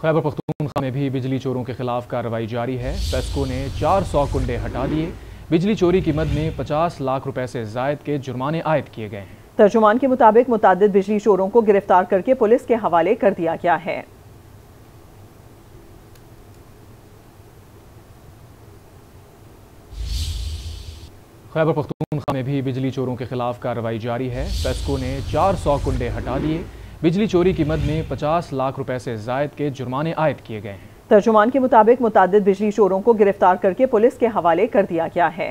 खैबर पख्तूनख्वा में भी बिजली चोरों के खिलाफ कार्रवाई जारी है। पेस्को ने 400 कुंडे हटा दिए। बिजली चोरी की मद में 50 लाख रुपए से जायद के जुर्माने आयद किए गए हैं। तर्जुमान के मुताबिक मुताद बिजली चोरों को गिरफ़्तार करके पुलिस के हवाले कर दिया गया है। खैबर पख्तूनख्वा में भी बिजली चोरों के खिलाफ कार्रवाई जारी है। पेस्को ने 400 कुंडे हटा दिए। बिजली चोरी की मद में 50 लाख रुपए से जायद के जुर्माने आयद किए गए हैं। तर्जुमान के मुताबिक मुतद बिजली चोरों को गिरफ़्तार करके पुलिस के हवाले कर दिया गया है।